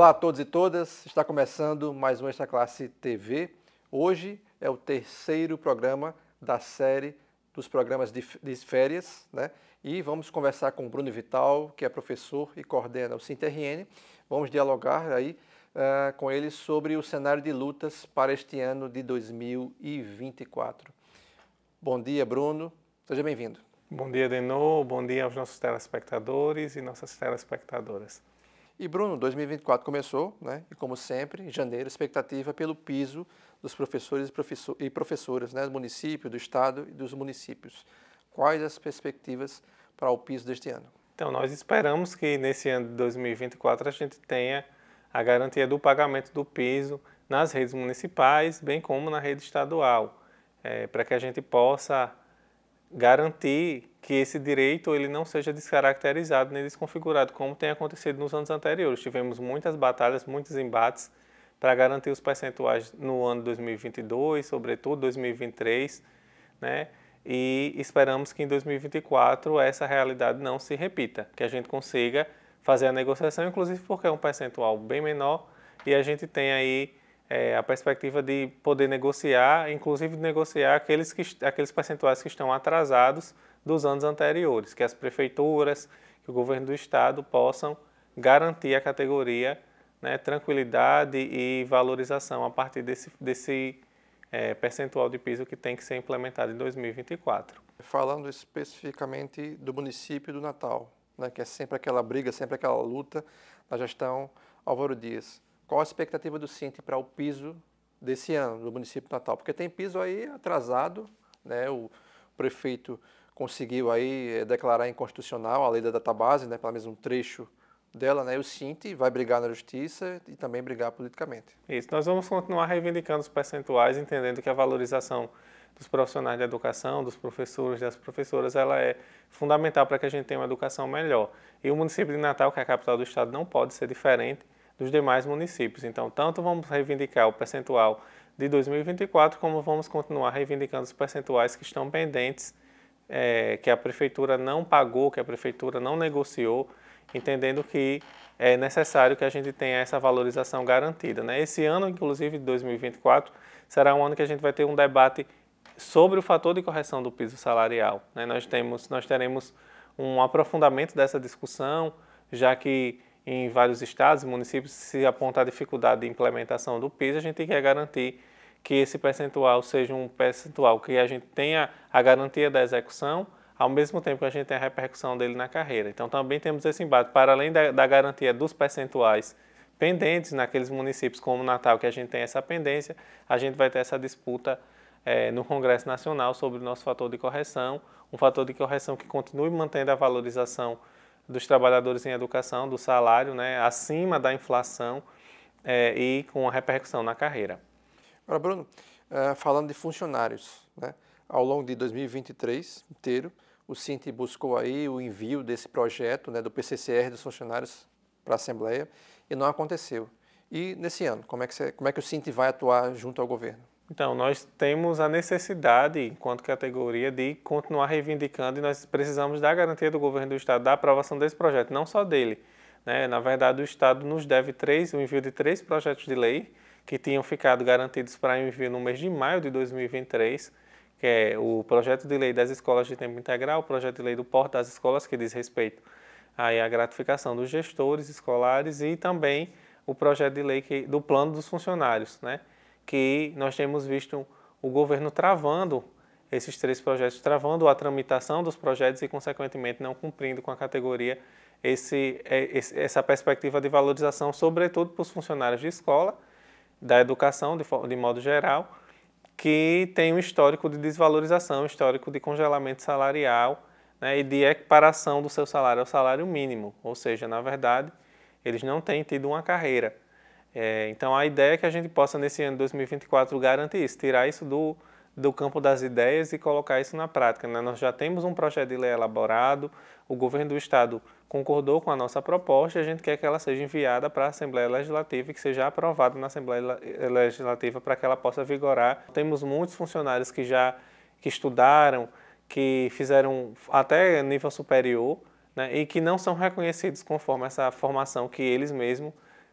Olá a todos e todas, está começando mais um Extra Classe TV. Hoje é o terceiro programa da série dos programas de, férias, né? E vamos conversar com o Bruno Vital, que é professor e coordena o CINTRN. Vamos dialogar aí uh, com ele sobre o cenário de lutas para este ano de 2024. Bom dia, Bruno. Seja bem-vindo. Bom dia, Denô. Bom dia aos nossos telespectadores e nossas telespectadoras. E Bruno, 2024 começou, né? E como sempre, em janeiro, expectativa pelo piso dos professores e professoras, né? Do município, do estado e dos municípios. Quais as perspectivas para o piso deste ano? Então, nós esperamos que nesse ano de 2024 a gente tenha a garantia do pagamento do piso nas redes municipais, bem como na rede estadual, é, para que a gente possa garantir que esse direito ele não seja descaracterizado nem desconfigurado, como tem acontecido nos anos anteriores. Tivemos muitas batalhas, muitos embates para garantir os percentuais no ano 2022, sobretudo 2023, né? E esperamos que em 2024 essa realidade não se repita, que a gente consiga fazer a negociação, inclusive porque é um percentual bem menor e a gente tem aí é, a perspectiva de poder negociar, inclusive negociar aqueles, que, aqueles percentuais que estão atrasados dos anos anteriores, que as prefeituras, que o governo do estado possam garantir a categoria, né, tranquilidade e valorização a partir desse, desse é, percentual de piso que tem que ser implementado em 2024. Falando especificamente do município do Natal, né, que é sempre aquela briga, sempre aquela luta na gestão Álvaro Dias. Qual a expectativa do Cinti para o piso desse ano do município de Natal? Porque tem piso aí atrasado, né? O prefeito conseguiu aí eh, declarar inconstitucional a lei da database, né? Pelo menos um trecho dela, né? O Cinti vai brigar na justiça e também brigar politicamente. Isso. Nós vamos continuar reivindicando os percentuais, entendendo que a valorização dos profissionais de educação, dos professores, das professoras, ela é fundamental para que a gente tenha uma educação melhor. E o município de Natal, que é a capital do estado, não pode ser diferente dos demais municípios. Então, tanto vamos reivindicar o percentual de 2024, como vamos continuar reivindicando os percentuais que estão pendentes, é, que a prefeitura não pagou, que a prefeitura não negociou, entendendo que é necessário que a gente tenha essa valorização garantida. Né? Esse ano, inclusive, de 2024, será um ano que a gente vai ter um debate sobre o fator de correção do piso salarial. Né? Nós, temos, nós teremos um aprofundamento dessa discussão, já que em vários estados e municípios, se apontar dificuldade de implementação do piso, a gente tem que garantir que esse percentual seja um percentual que a gente tenha a garantia da execução, ao mesmo tempo que a gente tem a repercussão dele na carreira. Então, também temos esse embate, para além da, da garantia dos percentuais pendentes naqueles municípios como Natal, que a gente tem essa pendência, a gente vai ter essa disputa é, no Congresso Nacional sobre o nosso fator de correção, um fator de correção que continue mantendo a valorização dos trabalhadores em educação, do salário, né, acima da inflação é, e com a repercussão na carreira. Agora, Bruno, uh, falando de funcionários, né, ao longo de 2023 inteiro, o Cinti buscou aí o envio desse projeto né, do PCCR dos funcionários para a Assembleia e não aconteceu. E nesse ano, como é que, você, como é que o Cinti vai atuar junto ao governo? Então, nós temos a necessidade, enquanto categoria, de continuar reivindicando e nós precisamos da garantia do governo do Estado da aprovação desse projeto, não só dele. Né? Na verdade, o Estado nos deve três, o envio de três projetos de lei que tinham ficado garantidos para envio no mês de maio de 2023, que é o projeto de lei das escolas de tempo integral, o projeto de lei do porto das escolas, que diz respeito aí à gratificação dos gestores escolares e também o projeto de lei que, do plano dos funcionários, né? Que nós temos visto o governo travando esses três projetos, travando a tramitação dos projetos e, consequentemente, não cumprindo com a categoria esse, é, essa perspectiva de valorização, sobretudo para os funcionários de escola, da educação de, de modo geral, que tem um histórico de desvalorização, histórico de congelamento salarial né, e de equiparação do seu salário ao salário mínimo, ou seja, na verdade, eles não têm tido uma carreira. É, então a ideia é que a gente possa nesse ano de 2024 garantir isso, tirar isso do, do campo das ideias e colocar isso na prática. Né? Nós já temos um projeto de lei elaborado, o governo do estado concordou com a nossa proposta e a gente quer que ela seja enviada para a Assembleia Legislativa e que seja aprovada na Assembleia Legislativa para que ela possa vigorar. Temos muitos funcionários que já que estudaram, que fizeram até nível superior né? e que não são reconhecidos conforme essa formação que eles mesmos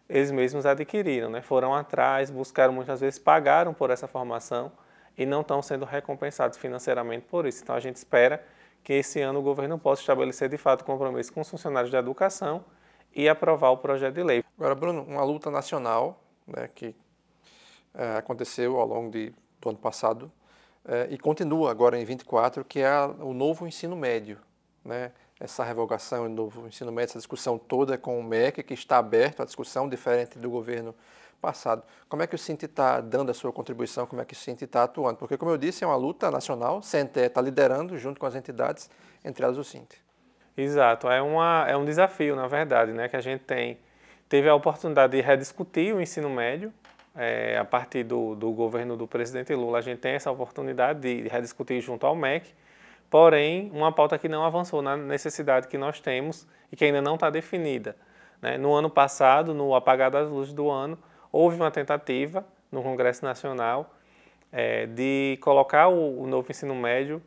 eles mesmos adquiriram, né? foram atrás, buscaram muitas vezes, pagaram por essa formação e não estão sendo recompensados financeiramente por isso. Então a gente espera que esse ano o governo possa estabelecer de fato compromisso com os funcionários da educação e aprovar o projeto de lei. Agora, Bruno, uma luta nacional né, que é, aconteceu ao longo de, do ano passado é, e continua agora em 24, que é a, o novo ensino médio. Né? Essa revogação do ensino médio, essa discussão toda com o MEC, que está aberto à discussão, diferente do governo passado. Como é que o Cinti está dando a sua contribuição, como é que o Cinti está atuando? Porque, como eu disse, é uma luta nacional, o CNTE está liderando junto com as entidades, entre elas o Cinti. Exato, é, uma, é um desafio, na verdade, né, que a gente tem. Teve a oportunidade de rediscutir o ensino médio, é, a partir do, do governo do presidente Lula, a gente tem essa oportunidade de rediscutir junto ao MEC, porém, uma pauta que não avançou na necessidade que nós temos e que ainda não está definida. Né? No ano passado, no apagar das luzes do ano, houve uma tentativa no Congresso Nacional é, de colocar o, o novo ensino médio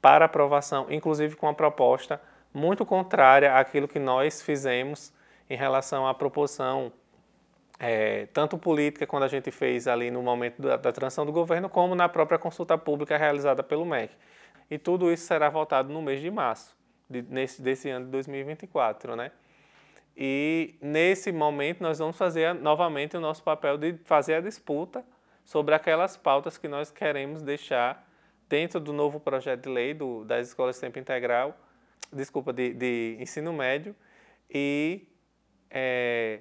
para aprovação, inclusive com uma proposta muito contrária àquilo que nós fizemos em relação à proposição é, tanto política, quando a gente fez ali no momento da, da, transição do governo, como na própria consulta pública realizada pelo MEC. E tudo isso será votado no mês de março de, nesse, desse ano de 2024, né? E nesse momento nós vamos fazer novamente o nosso papel de fazer a disputa sobre aquelas pautas que nós queremos deixar dentro do novo projeto de lei do, das escolas de tempo integral, desculpa, de, de ensino médio, e é,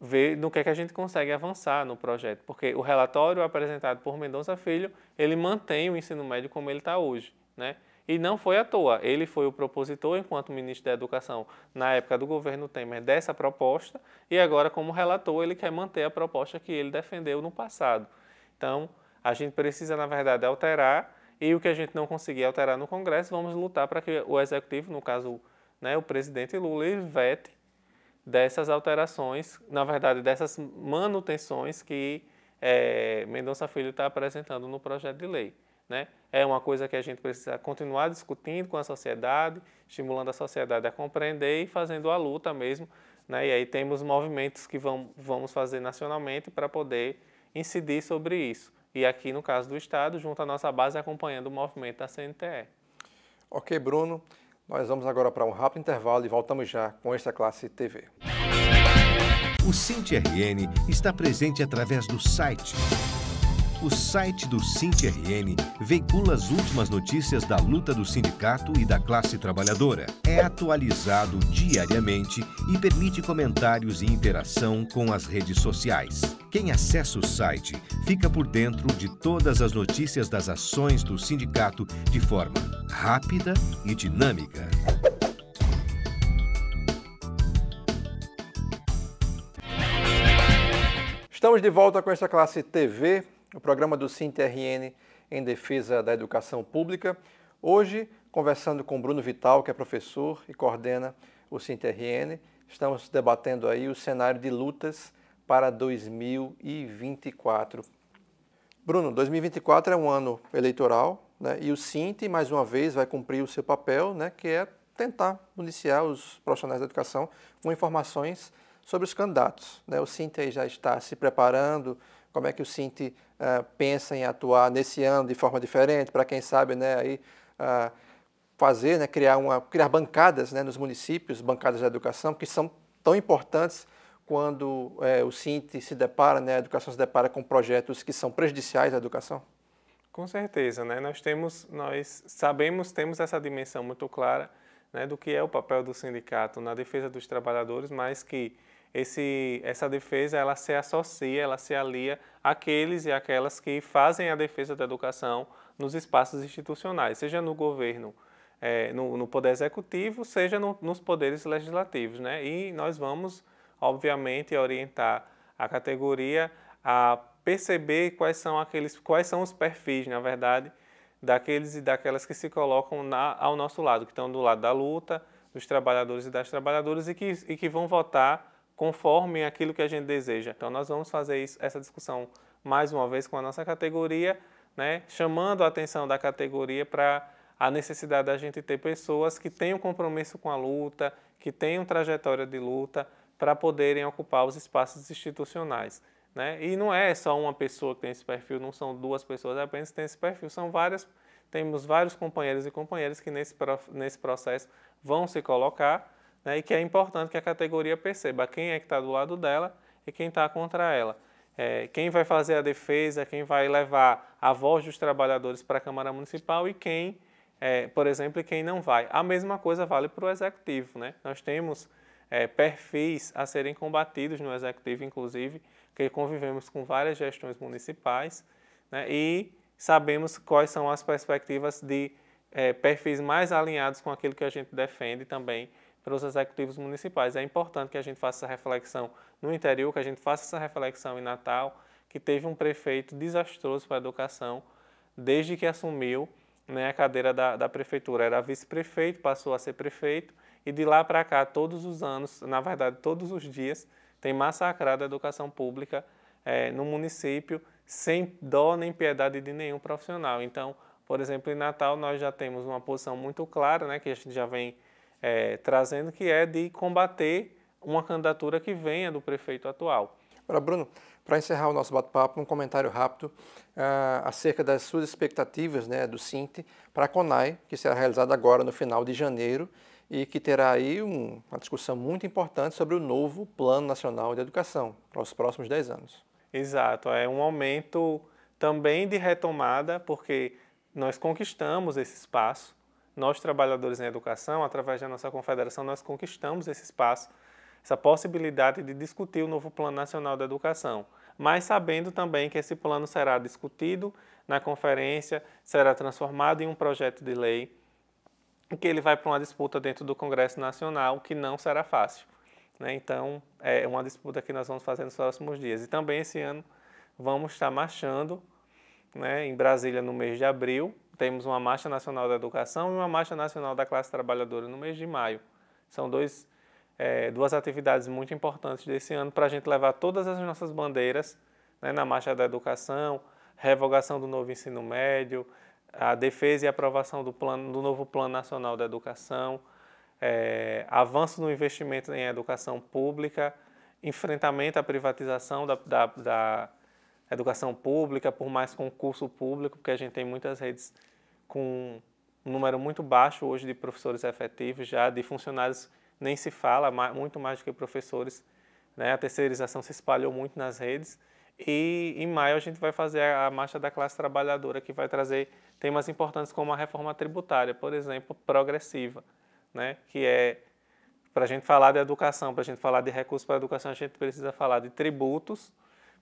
ver no que, é que a gente consegue avançar no projeto, porque o relatório apresentado por Mendonça Filho, ele mantém o ensino médio como ele está hoje, né? E não foi à toa, ele foi o propositor, enquanto ministro da Educação, na época do governo Temer, dessa proposta, e agora, como relator, ele quer manter a proposta que ele defendeu no passado. Então, a gente precisa, na verdade, alterar, e o que a gente não conseguir alterar no Congresso, vamos lutar para que o Executivo, no caso, né, o presidente Lula, ele vete dessas alterações, na verdade, dessas manutenções que é, Mendonça Filho está apresentando no projeto de lei. Né? É uma coisa que a gente precisa continuar discutindo com a sociedade, estimulando a sociedade a compreender e fazendo a luta mesmo. Né? E aí temos movimentos que vão, vamos fazer nacionalmente para poder incidir sobre isso. E aqui, no caso do Estado, junto à nossa base, acompanhando o movimento da CNTE. Ok, Bruno. Nós vamos agora para um rápido intervalo e voltamos já com esta classe TV. O RN está presente através do site o site do SINT-RN veicula as últimas notícias da luta do sindicato e da classe trabalhadora. É atualizado diariamente e permite comentários e interação com as redes sociais. Quem acessa o site fica por dentro de todas as notícias das ações do sindicato de forma rápida e dinâmica. Estamos de volta com essa classe TV o programa do SINTRN em defesa da educação pública. Hoje, conversando com Bruno Vital, que é professor e coordena o SINTRN, estamos debatendo aí o cenário de lutas para 2024. Bruno, 2024 é um ano eleitoral, né? E o SINT, mais uma vez, vai cumprir o seu papel, né? Que é tentar municiar os profissionais da educação com informações sobre os candidatos. Né? O SINT já está se preparando como é que o Cinti uh, pensa em atuar nesse ano de forma diferente, para quem sabe, né, aí, uh, fazer, né, criar, uma, criar bancadas né, nos municípios, bancadas de educação, que são tão importantes quando é, o Cinti se depara, né, a educação se depara com projetos que são prejudiciais à educação? Com certeza, né? Nós temos, nós sabemos, temos essa dimensão muito clara, né, do que é o papel do sindicato na defesa dos trabalhadores, mas que esse, essa defesa ela se associa, ela se alia àqueles e aquelas que fazem a defesa da educação nos espaços institucionais, seja no governo, é, no, no, poder executivo, seja no, nos poderes legislativos. Né? E nós vamos, obviamente, orientar a categoria a perceber quais são aqueles, quais são os perfis, na verdade, daqueles e daquelas que se colocam na, ao nosso lado, que estão do lado da luta, dos trabalhadores e das trabalhadoras e que, e que vão votar conforme aquilo que a gente deseja. Então, nós vamos fazer isso, essa discussão mais uma vez com a nossa categoria, né, chamando a atenção da categoria para a necessidade da gente ter pessoas que tenham compromisso com a luta, que tenham trajetória de luta, para poderem ocupar os espaços institucionais. Né? E não é só uma pessoa que tem esse perfil, não são duas pessoas apenas que têm esse perfil, são várias, temos vários companheiros e companheiras que nesse, nesse processo vão se colocar né? e que é importante que a categoria perceba quem é que está do lado dela e quem está contra ela. É, quem vai fazer a defesa, quem vai levar a voz dos trabalhadores para a Câmara Municipal e quem, é, por exemplo, quem não vai. A mesma coisa vale para o Executivo. Né? Nós temos é, perfis a serem combatidos no Executivo, inclusive, que convivemos com várias gestões municipais né, e sabemos quais são as perspectivas de é, perfis mais alinhados com aquilo que a gente defende também para os executivos municipais. É importante que a gente faça essa reflexão no interior, que a gente faça essa reflexão em Natal, que teve um prefeito desastroso para a educação desde que assumiu né, a cadeira da, da prefeitura. Era vice-prefeito, passou a ser prefeito e de lá para cá, todos os anos, na verdade, todos os dias, tem massacrado a educação pública é, no município sem dó nem piedade de nenhum profissional. Então, por exemplo, em Natal nós já temos uma posição muito clara, né, que a gente já vem é, trazendo, que é de combater uma candidatura que venha do prefeito atual. Agora, Bruno, para encerrar o nosso bate-papo, um comentário rápido uh, acerca das suas expectativas né, do SINTE para a CONAI, que será realizada agora no final de janeiro e que terá aí um, uma discussão muito importante sobre o novo Plano Nacional de Educação para os próximos 10 anos. Exato, é um momento também de retomada, porque nós conquistamos esse espaço, nós trabalhadores em educação, através da nossa confederação, nós conquistamos esse espaço, essa possibilidade de discutir o novo Plano Nacional de Educação, mas sabendo também que esse plano será discutido na conferência, será transformado em um projeto de lei, que ele vai para uma disputa dentro do Congresso Nacional, que não será fácil. Né? Então, é uma disputa que nós vamos fazer nos próximos dias. E também esse ano vamos estar marchando né, em Brasília no mês de abril. Temos uma Marcha Nacional da Educação e uma Marcha Nacional da Classe Trabalhadora no mês de maio. São dois, é, duas atividades muito importantes desse ano para a gente levar todas as nossas bandeiras né, na Marcha da Educação, revogação do novo ensino médio, a defesa e aprovação do, plano, do novo Plano Nacional da Educação, é, avanço no investimento em educação pública, enfrentamento à privatização da, da, da, educação pública por mais concurso público, porque a gente tem muitas redes com um número muito baixo hoje de professores efetivos, já de funcionários nem se fala, muito mais do que professores. Né? A terceirização se espalhou muito nas redes. E em maio a gente vai fazer a Marcha da Classe Trabalhadora, que vai trazer temas importantes como a reforma tributária, por exemplo, progressiva, né? que é, para a gente falar de educação, para a gente falar de recursos para a educação, a gente precisa falar de tributos,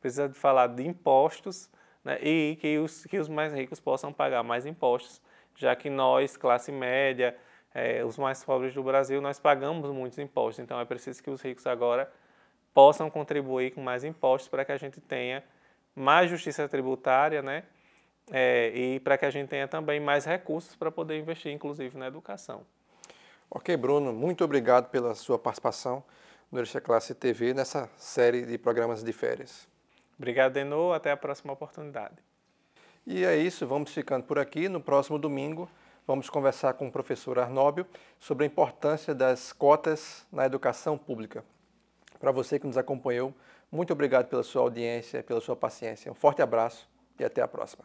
precisa de falar de impostos, né? e que os, que os mais ricos possam pagar mais impostos, já que nós, classe média, é, os mais pobres do Brasil, nós pagamos muitos impostos, então é preciso que os ricos agora possam contribuir com mais impostos para que a gente tenha mais justiça tributária, né? É, e para que a gente tenha também mais recursos para poder investir, inclusive, na educação. Ok, Bruno, muito obrigado pela sua participação no Orixá Classe TV nessa série de programas de férias. Obrigado, Denô. Até a próxima oportunidade. E é isso, vamos ficando por aqui. No próximo domingo, vamos conversar com o professor Arnóbio sobre a importância das cotas na educação pública. Para você que nos acompanhou, muito obrigado pela sua audiência, pela sua paciência. Um forte abraço e até a próxima.